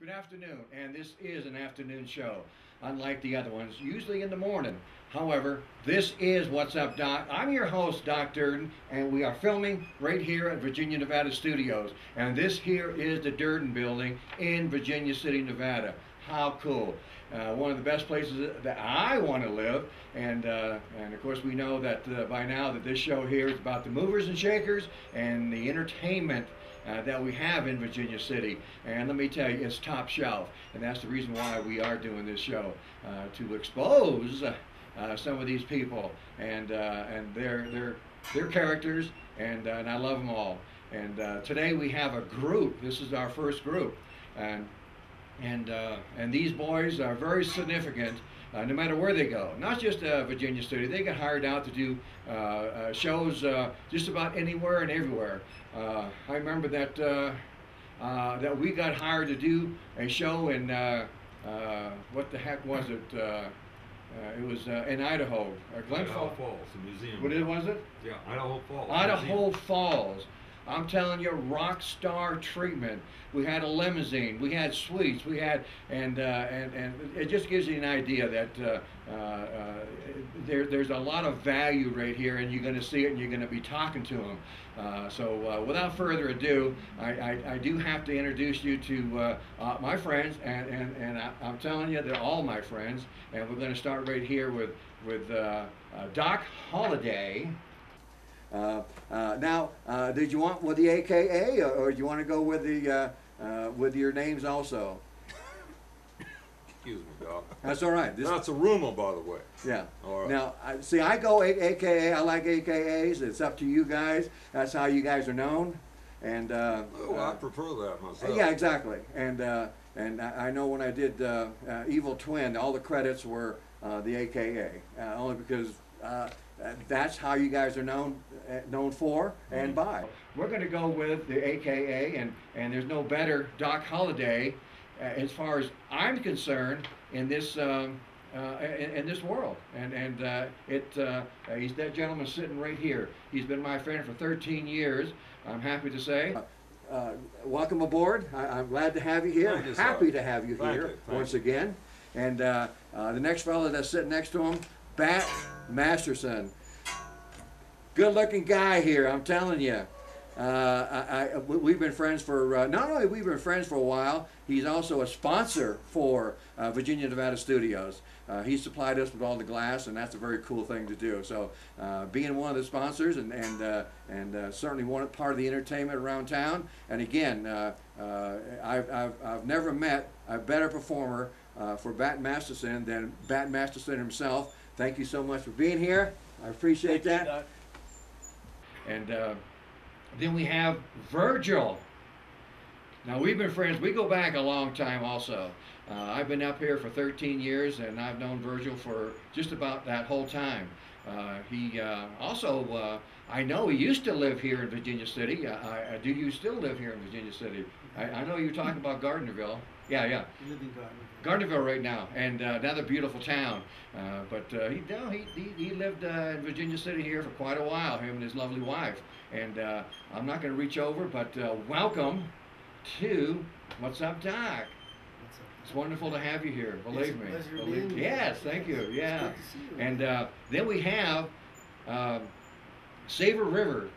Good afternoon, and this is an afternoon show, unlike the other ones, usually in the morning. However, this is What's Up Doc. I'm your host, Doc Durden, and we are filming right here at Virginia Nevada Studios. And this here is the Durden Building in Virginia City, Nevada. How cool. Uh, one of the best places that I want to live. And, uh, and of course, we know that uh, by now that this show here is about the movers and shakers and the entertainment uh, that we have in Virginia City. And let me tell you, it's top shelf. And that's the reason why we are doing this show, uh, to expose uh, some of these people and, uh, and their, their, their characters. And, and I love them all. And today we have a group. This is our first group. And, and, and these boys are very significant uh, no matter where they go. Not just uh, Virginia City, they get hired out to do uh, uh shows uh, just about anywhere and everywhere. Uh, I remember that that we got hired to do a show in what the heck was it? it was in Idaho, Glen Idaho Falls, the museum. What it was it? Yeah, Idaho Falls. Idaho museum. Falls. I'm telling you, rock star treatment. We had a limousine, we had suites, we had, and uh, and and it just gives you an idea that uh, uh, there there's a lot of value right here, and you're going to see it, and you're going to be talking to them. Uh, so uh, without further ado, I, I, I, do have to introduce you to uh, my friends, and and and I, am telling you, they're all my friends, and we're going to start right here with with Doc Holliday. Uh, uh, now, uh, did you want with the AKA, or, or do you want to go with the uh, uh, with your names also? Excuse me, Doc. That's all right. This, That's a rumor, by the way. Yeah. All right. Now, I, see, I go a AKA. I like AKAs. It's up to you guys. That's how you guys are known. And uh, oh, I prefer that myself. Yeah, exactly. And and I, I, know when I did Evil Twin, all the credits were the AKA, only because that's how you guys are known uh, known for and mm-hmm. by. We're going to go with the AKA, and and there's no better Doc Holliday, uh, as far as I'm concerned, in this. Um, uh, in, in, this world, and and uh, it uh, he's that gentleman sitting right here. He's been my friend for 13 years. I'm happy to say. Uh, welcome aboard. I, am glad to have you here. You, happy to have you Thank here you. once you. again. And the next fellow that's sitting next to him, Bat Masterson. Good looking guy here, I'm telling you. Uh, I, I, we've been friends for, uh, not only we've been friends for a while, he's also a sponsor for uh, Virginia Nevada Studios. Uh, he supplied us with all the glass, and that's a very cool thing to do. So, uh, being one of the sponsors and and uh, and certainly one part of the entertainment around town. And again, I've, I've I've never met a better performer for Bat Masterson than Bat Masterson himself. Thank you so much for being here. I appreciate that. And uh, then we have Virgil. Now we've been friends. We go back a long time also. Uh, I've been up here for 13 years, and I've known Virgil for just about that whole time. Uh, he uh, also, uh, I know he used to live here in Virginia City. I, I, do you still live here in Virginia City? I, I know you're talking about Gardnerville. Yeah, yeah. I live in Gardnerville. Gardnerville right now, and uh, another beautiful town. Uh, but uh, he, no, he, he, he lived uh, in Virginia City here for quite a while, him and his lovely wife. And uh, I'm not going to reach over, but uh, welcome to What's Up, Doc? It's wonderful to have you here. Believe me. Believe. Yes, thank you. Yeah. You. And then we have Saber River.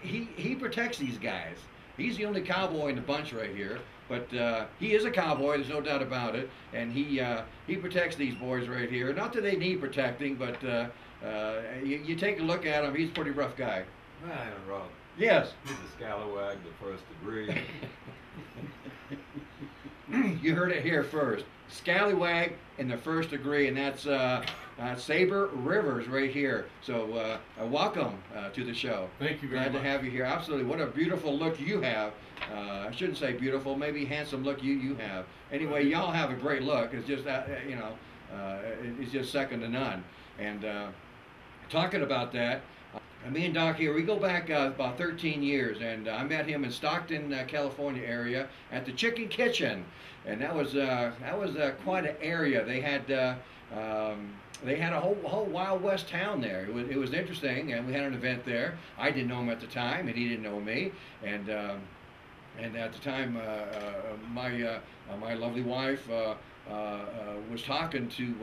he he protects these guys. He's the only cowboy in the bunch right here. But uh, he is a cowboy, there's no doubt about it, and he uh, he protects these boys right here. Not that they need protecting, but uh, uh you, you, take a look at him, he's a pretty rough guy. Man, rough. Yes. He's a scallywag the first degree. you heard it here first. Scallywag in the first degree, and that's uh, uh, Saber Rivers right here. So uh, uh welcome uh, to the show. Thank you very Glad much. to have you here. Absolutely. What a beautiful look you have. Uh, I shouldn't say beautiful, maybe handsome look you you have. Anyway, y'all have a great look. It's just that you know, it's just second to none. And talking about that. Me and Doc here, we go back uh, about 13 years, and uh, I met him in Stockton, uh, California area at the Chicken Kitchen, and that was uh, that was uh, quite an area. They had uh, um, they had a whole whole Wild West town there. It was it was interesting, and we had an event there. I didn't know him at the time, and he didn't know me, and. Um, and at the time, uh, uh, my uh, uh, my lovely wife uh, uh, was talking to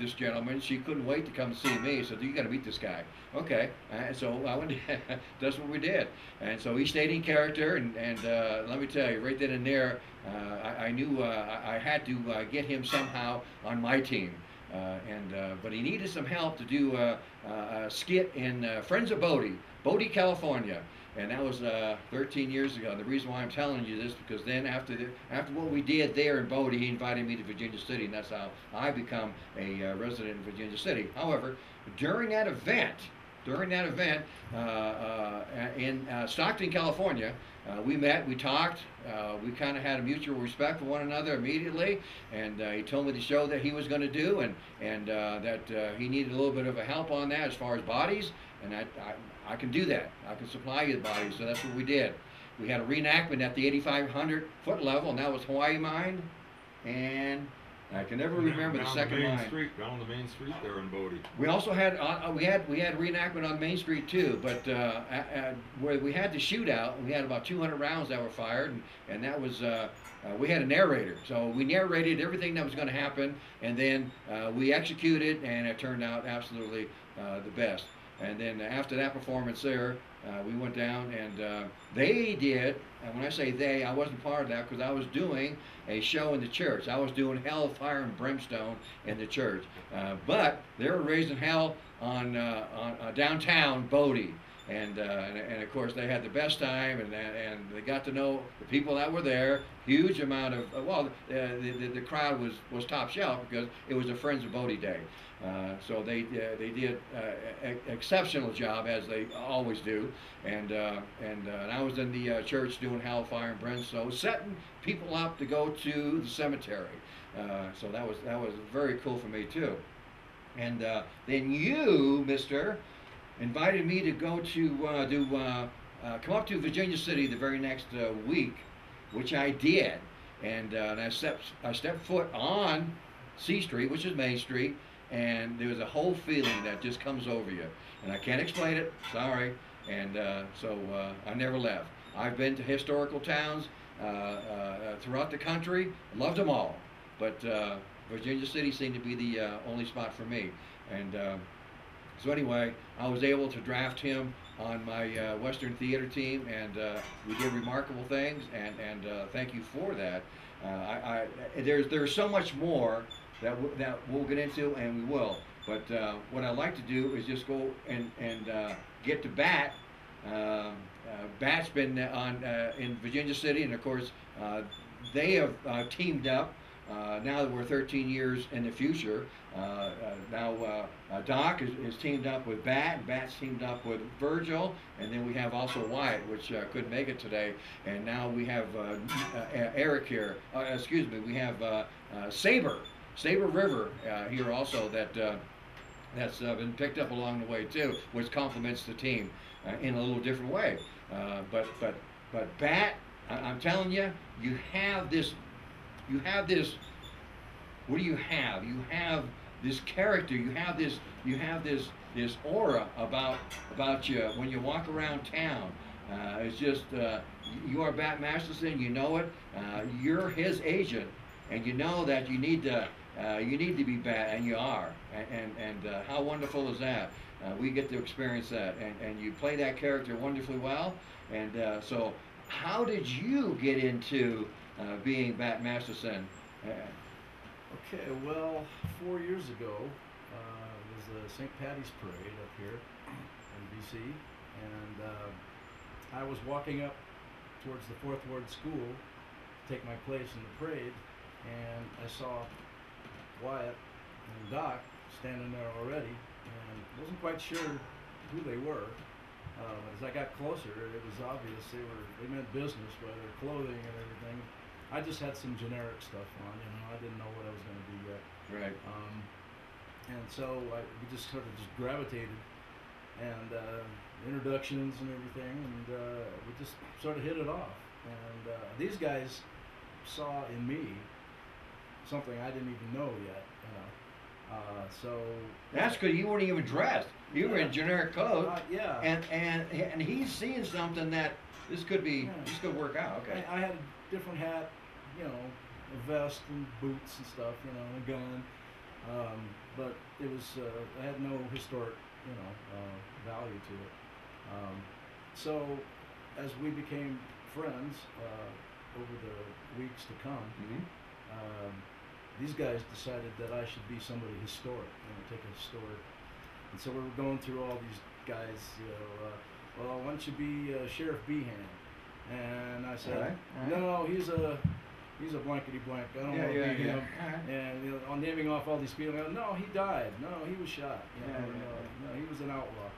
this gentleman. She couldn't wait to come see me. So you got to meet this guy. Okay, and so I went. that's what we did. And so he stayed in character, and and let me tell you, right then and there, I, I knew I I had to get him somehow on my team. Uh, and uh, but he needed some help to do uh, uh, a skit in Friends of Bodie, Bodie, California, and that was uh, 13 years ago. The reason why I'm telling you this because then after the, after what we did there in Bodie, he invited me to Virginia City, and that's how I become a resident in Virginia City. However, during that event, during that event uh, uh, in uh, Stockton, California, we met, we talked, we kind of had a mutual respect for one another immediately, and he told me the show that he was going to do, and and that he needed a little bit of a help on that as far as bodies, and I, I I can do that. I can supply you the bodies, so that's what we did. We had a reenactment at the 8,500 foot level, and that was Hawaii Mine, and I can never remember the Down second main line. Street, down the main street there in Bodie. We also had uh, uh, we had we had reenactment on Main Street too, but uh, where we had the shootout, we had about 200 rounds that were fired, and, and that was uh, uh, we had a narrator, so we narrated everything that was going to happen, and then uh, we executed, and it turned out absolutely uh, the best. And then after that performance there, uh, we went down and uh, they did. And when I say they, I wasn't part of that because I was doing a show in the church. I was doing hell, fire, and brimstone in the church. Uh, but they were raising hell on, uh, on uh, downtown Bodie. And, uh, and and of course they had the best time, and and they got to know the people that were there. Huge amount of well, the, the the crowd was was top shelf because it was a Friends of Bodie Day. Uh, so they uh, they did uh, e- exceptional job as they always do, and uh, and, uh, and I was in the uh, church doing hellfire and brimstone, setting people up to go to the cemetery. Uh, so that was that was very cool for me too. And uh, then you, Mister, invited me to go to uh, do uh, uh, come up to Virginia City the very next uh, week, which I did, and, uh, and I stepped I stepped foot on C Street, which is Main Street, and there was a whole feeling that just comes over you, and I can't explain it. Sorry, and uh, so uh, I never left. I've been to historical towns uh, uh, throughout the country, loved them all, but uh, Virginia City seemed to be the uh, only spot for me, and. Uh, so anyway, I was able to draft him on my uh, Western Theater team, and uh, we did remarkable things. And and uh, thank you for that. Uh, I, I there's there's so much more that that we'll get into, and we will. But uh, what I like to do is just go and and uh, get to bat. Um, uh, Bat's been on uh, in Virginia City, and of course uh, they have uh, teamed up. Uh, now that we're 13 years in the future, uh, uh, now uh, uh, Doc is, is teamed up with Bat, and Bat's teamed up with Virgil, and then we have also Wyatt, which uh, couldn't make it today, and now we have uh, uh, Eric here. Uh, excuse me, we have uh, uh, Saber, Saber River uh, here also that. Uh, that's uh, been picked up along the way too, which complements the team uh, in a little different way. Uh, but but but Bat, I- I'm telling you, you have this, you have this. What do you have? You have this character. You have this. You have this this aura about about you when you walk around town. Uh, it's just you are Bat Masterson. You know it. You're his agent, and you know that you need to uh, you need to be Bat, and you are. And and, and uh, how wonderful is that? Uh, we get to experience that, and, and you play that character wonderfully well. And so, how did you get into being Bat Masterson? Okay, well, four years ago was the St. Patty's Parade up here in VC, and uh, I was walking up towards the Fourth Ward School to take my place in the parade, and I saw Wyatt and Doc standing there already, and wasn't quite sure who they were. Uh, as I got closer, it was obvious they were they meant business by their clothing and everything. I just had some generic stuff on, you know. I didn't know what I was going to do yet. right. Um, and so I, we just sort of just gravitated and uh, introductions and everything, and uh, we just sort of hit it off. And uh, these guys saw in me something I didn't even know yet, you know. Uh, so That's because you weren't even dressed. You were in generic clothes, uh, yeah. and and and he's seeing something that this could be Yeah. this could work out. Okay. I, I had a different hat, you know, a vest and boots and stuff, you know, a gun. Um, but it was, uh, I had no historic, you know, uh, value to it. Um, so as we became friends uh, over the weeks to come, hmm um, these guys decided that I should be somebody historic, you know, take a historic. And so we were going through all these guys, you know, uh, well, why don't you be uh, Sheriff Behan? And I said, Alright, alright. no, he's a he's a blankety blank. I don't Yeah, want to yeah, be yeah. him. Alright. And you know, on naming off all these people, go, no, he died. No, he was shot. You know, Yeah, no, yeah, no, he was an outlaw.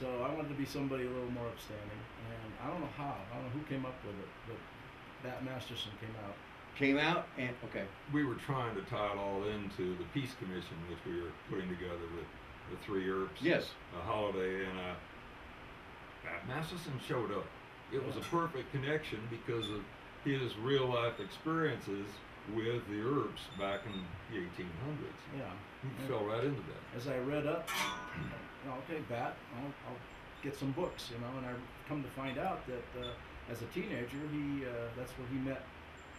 So I wanted to be somebody a little more upstanding. And I don't know how. I don't know who came up with it, but Bat Masterson came out. Came out and okay. We were trying to tie it all into the Peace Commission, which we were putting together with the three Earps. Yes. A Holliday, and uh, Bat Masterson showed up. It was a perfect connection because of his real life experiences with the Earps back in the 1800s. Yeah. He Yeah. fell right into that. As I read up, you know, okay, Bat, I'll, I'll get some books, you know, and I come to find out that uh, as a teenager, he uh, that's where he met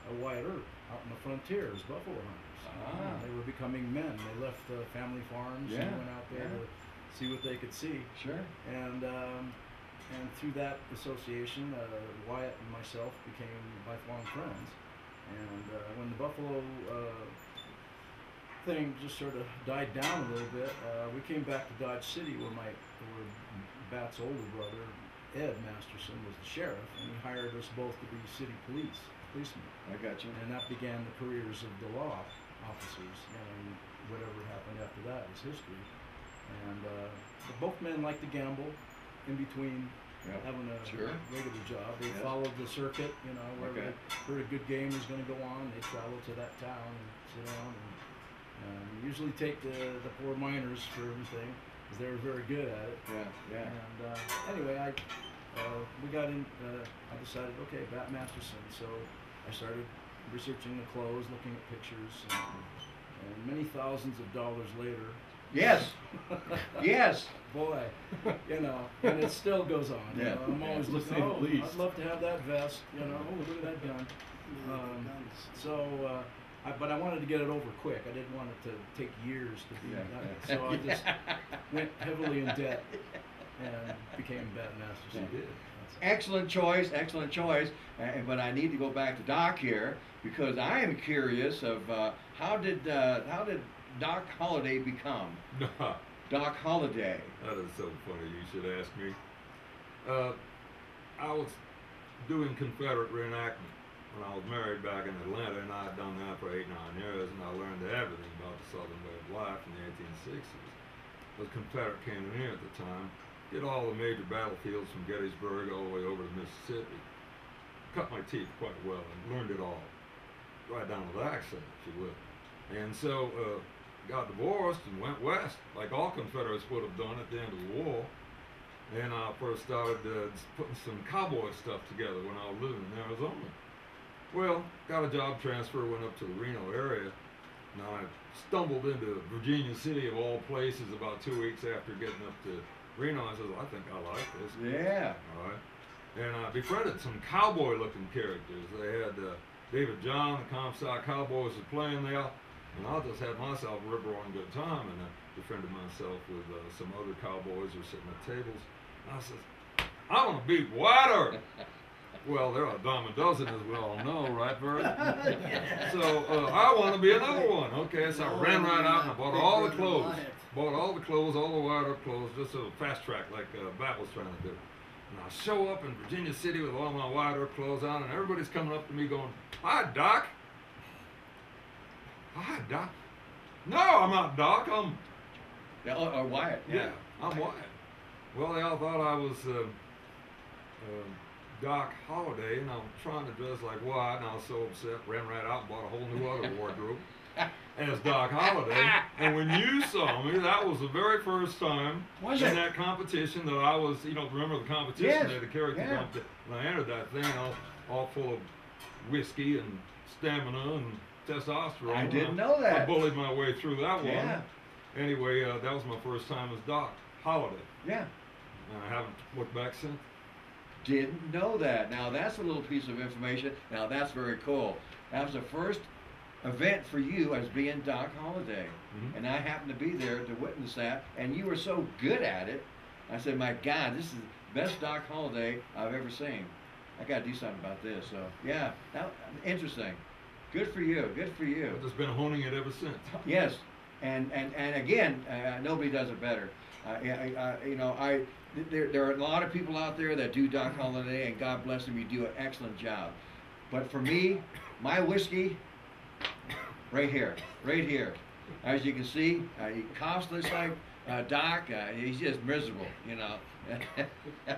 a Wyatt Earp out in the frontier as buffalo hunters. Ah. They were becoming men. They left uh, family farms Yeah, and went out there yeah. to see what they could see. Sure. And um, and through that association, uh, Wyatt and myself became lifelong friends. And uh, when the Buffalo uh, thing just sort of died down a little bit, uh, we came back to Dodge City where my where Bat's older brother Ed Masterson was the sheriff, and he hired us both to be city police I got you. And that began the careers of the law officers, and whatever happened after that is history. And uh, both men liked to gamble in between Yep. having a Sure. regular job. They Yes. followed the circuit, you know, where Okay. they heard a good game was going to go on. They traveled to that town and sit down and um, usually take the, the poor miners for everything because they were very good at it. Yeah. Yeah. And uh, anyway, I uh, we got in. Uh, I decided, okay, Bat Masterson. So I started researching the clothes, looking at pictures, and, and many thousands of dollars later, Yes. Yes. boy, you know, and it still goes on. You Yeah. know, I'm always To looking. Oh, least. I'd love to have that vest. You know, oh look at that gun. Um, so, uh, I, but I wanted to get it over quick. I didn't want it to take years to be Yeah, done. So I just went heavily in debt and became Bat Masterson. He did. Excellent choice, excellent choice. Uh, but I need to go back to Doc here because I am curious of uh, how did uh, how did Doc Holliday become Doc Holliday? That is so funny. You should ask me. Uh, I was doing Confederate reenactment when I was married back in Atlanta, and I had done that for eight, nine years, and I learned everything about the Southern way of life in the 1860s. Was Confederate cannoneer at the time. Did all the major battlefields from Gettysburg all the way over to Mississippi. Cut my teeth quite well and learned it all, right down to the accent, if you will. And so uh, got divorced and went west, like all Confederates would have done at the end of the war. And I first started uh, putting some cowboy stuff together when I was living in Arizona. Well, got a job transfer, went up to the Reno area. Now I stumbled into Virginia City of all places about two weeks after getting up to Reno. I think I like this. Yeah. All right. And I befriended some cowboy looking characters. They had uh, David John, the Comstock Cowboys was playing there. And I just had myself a rip roaring good time. And I befriended myself with uh, some other cowboys who were sitting at tables. And I said, I want to be Wyatt. well, there are a dime a dozen, as we all know, right, Bert? So uh, I want to be another one. Okay, so I ran right out and I bought all the clothes. Bought all the clothes, all the Wyatt Earp clothes, just a fast track like uh, Bat was trying to do. And I show up in Virginia City with all my Wyatt Earp clothes on, and everybody's coming up to me going, Hi, Doc. Hi, Doc. No, I'm not Doc. I'm, Yeah, or, or Wyatt. yeah, I'm Wyatt. Well, they all thought I was uh, uh, Doc Holliday, and I'm trying to dress like Wyatt, and I was so upset, ran right out and bought a whole new other wardrobe as Doc Holliday. And when you saw me, that was the very first time Was in it? that competition that I was, you know, remember the competition, Yes, had the character yeah. competition. When I entered that thing, all, all full of whiskey and stamina and testosterone. I didn't know that. I bullied my way through that one. Yeah. Anyway, uh, that was my first time as Doc Holliday, Yeah. and I haven't looked back since. Didn't know that. Now that's a little piece of information. Now that's very cool. That was the first event for you as being Doc Holliday, Mhm. and I happened to be there to witness that. And you were so good at it. I said, "My God, this is the best Doc Holliday I've ever seen. I got to do something about this." So yeah, that, interesting. Good for you. Good for you. I've just been honing it ever since. Yes, and and and again, uh, nobody does it better. Uh, I, I, you know, I there there are a lot of people out there that do Doc Holliday, and God bless them, you do an excellent job. But for me, my whiskey, right here, right here. As you can see, uh, he coughs like uh, Doc. Uh, he's just miserable, you know.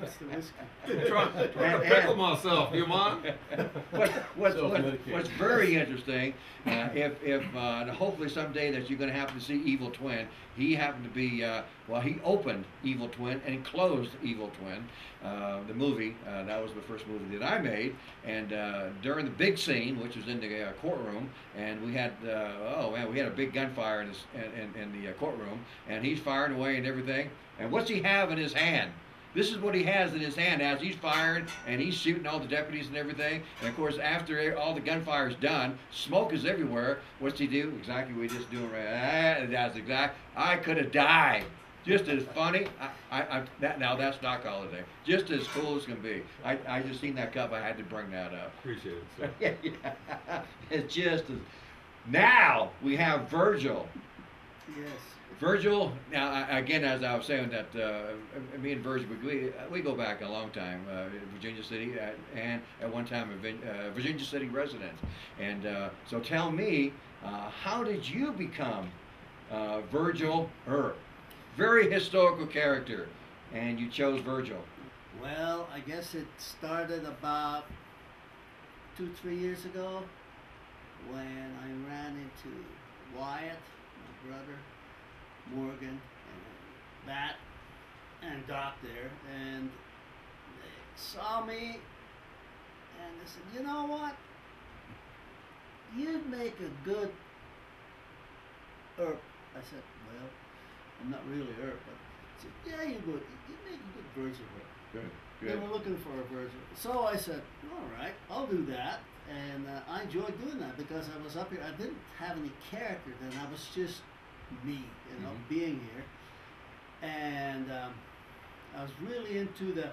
That's the whiskey. trying, trying to pickle myself, you mind? What, what's, what's, Self-medicated. what's very interesting, uh, if, if, uh, hopefully someday that you're gonna happen to see Evil Twin, he happened to be, uh, well, he opened Evil Twin and closed Evil Twin, uh, the movie, uh, that was the first movie that I made, and, uh, during the big scene, which was in the uh, courtroom, and we had, uh, oh man, we had a big gunfire in this, in, in, in the uh, courtroom, and he's firing away and everything, and what's he have in his hand? This is what he has in his hand as he's firing and he's shooting all the deputies and everything. And of course, after all the gunfire is done, smoke is everywhere. What's he do? Exactly what he's just doing right. That's exact. I could have died. Just as funny. I, I, I, that, now that's Doc Holliday. Just as cool as can be. I, I just seen that cup. I had to bring that up. Appreciate it, sir. yeah, yeah. It's just as. Now we have Virgil. Yes. Virgil, now again, as I was saying, that uh, me and Virgil, we, we go back a long time, uh, in Virginia City, uh, and at one time a uh, Virginia City resident. And uh, so tell me, how did you become Virgil Earp? Very historical character, and you chose Virgil. Well, I guess it started about two, three years ago when I ran into Wyatt, my brother, Morgan, and Bat, and Doc there, and they saw me, and they said, "You know what? You'd make a good Earp." I said, "Well, I'm not really Earp, but." I said, "Yeah, you would. You make a good Virgil Earp." Good, good. They were looking for a version. So I said, all right, I'll do that. And uh, I enjoyed doing that because I was up here. I didn't have any character then. I was just me, you know, Mhm. being here. And um, I was really into the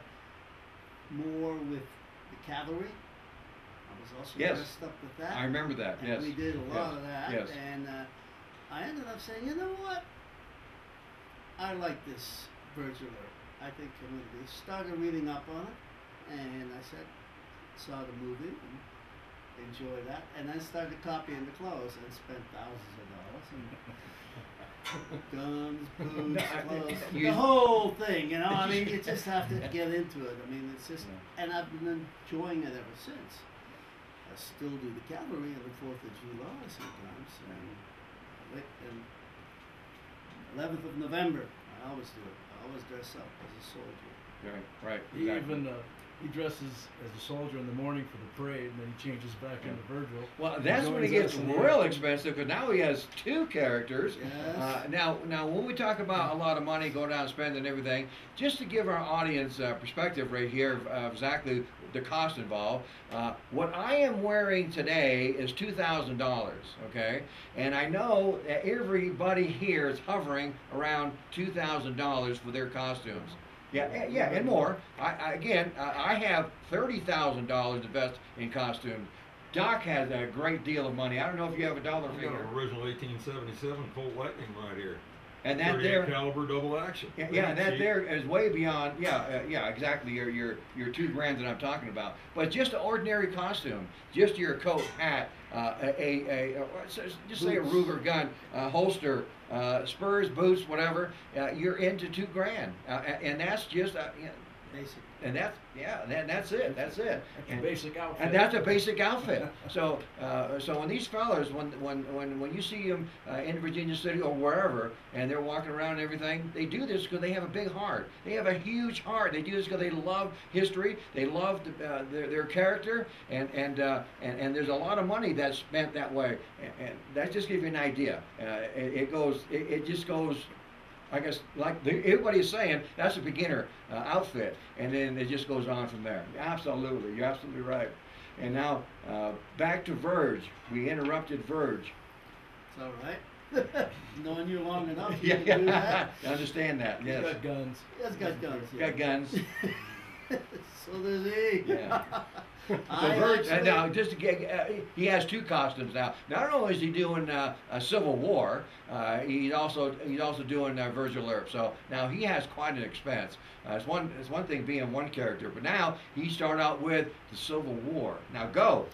more with the cavalry. I was also Yes. dressed up with that. I remember that. And Yes. we did a lot Yes. of that. Yes. And uh, I ended up saying, you know what? I like this Virgil I think I'm going to do. Started reading up on it, and I said, saw the movie and enjoyed that, and then started copying the clothes and spent thousands of dollars and guns, boots, clothes, the whole thing. You know, I mean, you just have to get into it. I mean, it's just, and I've been enjoying it ever since. I still do the cavalry on the Fourth of July sometimes, and and eleventh of November, I always do it. I always dress up as a soldier. Right, right. Exactly. even uh, he dresses as a soldier in the morning for the parade, and then he changes back Yeah. into Virgil. Well, that's when it gets us in the real expensive because now he has two characters. Yes. Uh, now, now, when we talk about a lot of money going out and spending and everything, just to give our audience uh, perspective right here of, of exactly the cost involved, uh, what I am wearing today is two thousand dollars. Okay, and I know that everybody here is hovering around two thousand dollars for their costumes. Yeah, eh, yeah, and more. I, I again, I I have thirty thousand dollars invested in costumes. Doc has a great deal of money. I don't know if you have a dollar got figure. an original 1877 Colt Lightning right here. And that there, caliber double action. yeah, yeah, that cheap. there is way beyond. Yeah, uh, yeah, exactly. Your your your two grand that I'm talking about. But just an ordinary costume, just your coat, hat, uh, a, a, a, uh, just say a Ruger gun, uh, holster, uh, spurs, boots, whatever. Uh, you're into two grand, uh, and that's just. Uh, you know, Basic. and that's yeah, that, that's it. That's it. That's And- basic outfit. and that's a basic outfit. So, uh, so when these fellas, when when when when you see them uh, in Virginia City or wherever, and they're walking around and everything, they do this because they have a big heart. They have a huge heart. They do this because they love history. They love the, uh, their their character, and and, uh, and and there's a lot of money that's spent that way. And, and that just gives you an idea. Uh, it, it goes. It, it just goes. I guess like the, everybody is saying, that's a beginner uh, outfit, and then it just goes on from there. Absolutely, you're absolutely right. And now uh, back to Verge. We interrupted Verge. It's all right. Knowing you long enough, you Yeah, can do that. I understand that. He's Yes, got guns. It's got guns. Yeah. got guns. so does he. Yeah. So I Verge, and now just to get, uh, he has two costumes now. Not only is he doing uh, a Civil War, uh, he's also he's also doing uh, Virgil Earp. So now he has quite an expense. Uh, it's one it's one thing being one character, but now he started out with the Civil War. Now go.